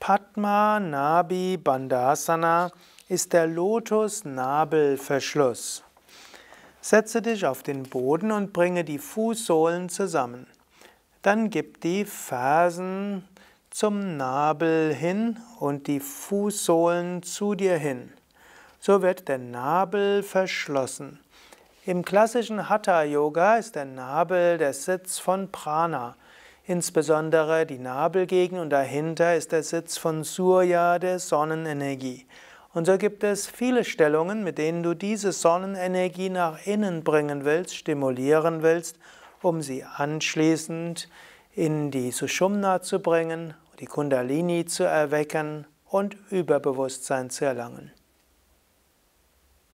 Padma Nabi Bandhasana ist der Lotus-Nabelverschluss. Setze dich auf den Boden und bringe die Fußsohlen zusammen. Dann gib die Fersen zum Nabel hin und die Fußsohlen zu dir hin. So wird der Nabel verschlossen. Im klassischen Hatha Yoga ist der Nabel der Sitz von Prana. Insbesondere die Nabelgegend und dahinter ist der Sitz von Surya, der Sonnenenergie. Und so gibt es viele Stellungen, mit denen du diese Sonnenenergie nach innen bringen willst, stimulieren willst, um sie anschließend in die Sushumna zu bringen, die Kundalini zu erwecken und Überbewusstsein zu erlangen.